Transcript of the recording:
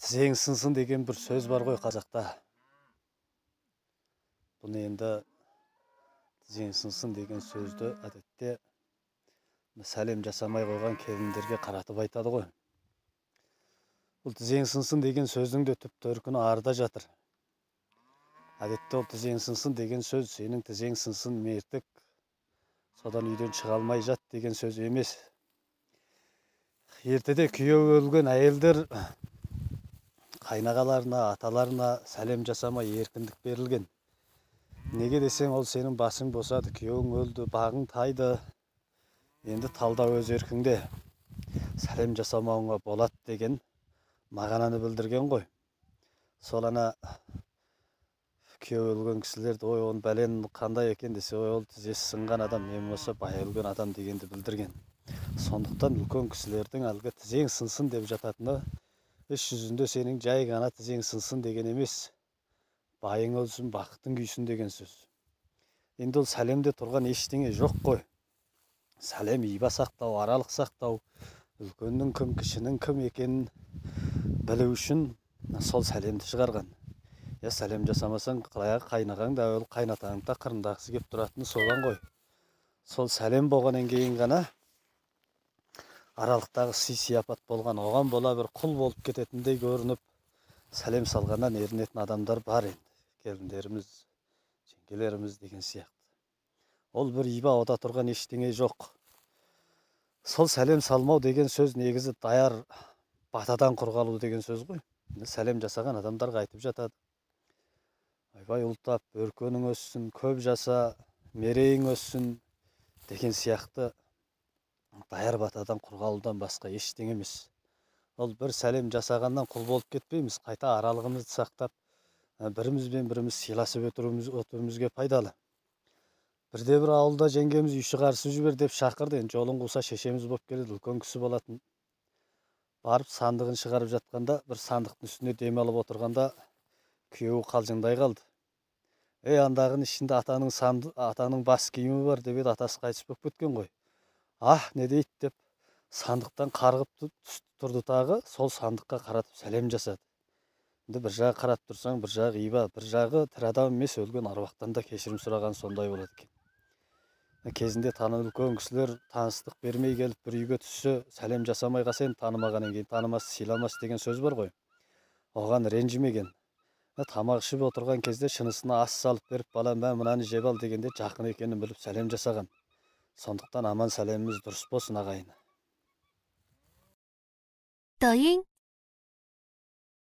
тізең сынсын деген бір сөз бар ғой қазақта. Бұны енді тізең сынсын деген сөзді әдетте сәлем жасамай қойған келіндерге қаратып айтады ғой. Бұл тізең сынсын деген сөздің де түп төркіні арда жатыр. Әдетте ол тізең сынсын деген сөз сенің тізең сынсын мертік содан үйден шыға алмай жат деген сөз емес. Ертеде күйеуі өлген әйелдер қайнағаларына аталарына сәлем жасамай еркіндік берілген. Неге десең ол сенің басың босады күйеуің өлді бағың тайды. Енді талда өз еркіңде. Сәлем жасамауыңа болады деген мағынаны білдірген ғой. Сол ана күйеуі өлген кісілерді ой оның бәлен қандай екен? десе ой ол тізесі сынған адам не болмаса бай өлген адам дегенді білдірген. Сондықтан үлкен кісілердің әлгі тізең сынсын деп жататыны іс жүзінде сенің жай ғана тізең сынсын деген емес байың өлсін бақытың күйсін деген сөз. Енді ол сәлемде тұрған ештеңе жоқ қой. Сәлем иба сақтау аралық сақтау үлкеннің кім кішінің кім екенін білу үшін сол сәлемді шығарған. Иә сәлем жасамасаң баяғы қайнағаң да өліп қайнатаң да қырындағысы келіп тұратыны соған ғой. Сол сәлем болғаннан кейін ғана аралықтағы сый сияпат болған оған бола бір құл болып кететіндей көрініп сәлем салғаннан ерінетін адамдар бар енді. Келіндеріміз жеңгелеріміз деген сияқты. Ол бір иба ода тұрған ештеңе жоқ. Сол сәлем салмау деген сөз негізі даяр батадан құр қалу деген сөз ғой. Сәлем жасаған адамдарға айтып жатады. Ойбай ұлтап өркенің өссін көп жаса мерейің өссін деген сияқты. Даяр батадан құр қалудан басқа ештеңе емес. Ол бір сәлем жасағаннан құл болып кетпейміз қайта аралығымызды сақтап бірімізбен біріміз сыйласып отыруымыз, отыруымызге пайдалы. Бірде бір ауылда жеңгеміз үй шығарысып жібер деп шақырды енді жолын қуса шешеміз болып келеді үлкен кісі болатын. Барып сандығын шығарып жатқанда бір сандықтың үстіне дем алып отырғанда күйеуі қалжыңдай қалды. Ей андағының ішінде атаның санды атаның бас киімі бар деп еді атасы қайтыс болып кеткен ғой. Ах не дейді деп сандықтан қарғып тұрды тағы сол сандыққа қаратып сәлем жасады енді бір жағы қарап тұрсаң бір жағы иба бір жағы тірі адам емес өлген аруақтан да кешірім сұраған сондай болады екен кезінде танып үлкен кісілер таныстық бермей келіп бір үйге түссе сәлем жасамай қалса енді танымағаннан кейін танымас сыйламас деген сөз бар ғой оған ренжімеген тамақ ішіп отырған кезде шынысына ас салып беріп балам мә мынаны жеп ал дегенде жақын екенін біліп сәлем жасаған сондықтан аман сәлеміміз дұрыс болсын ағайын. 抖音、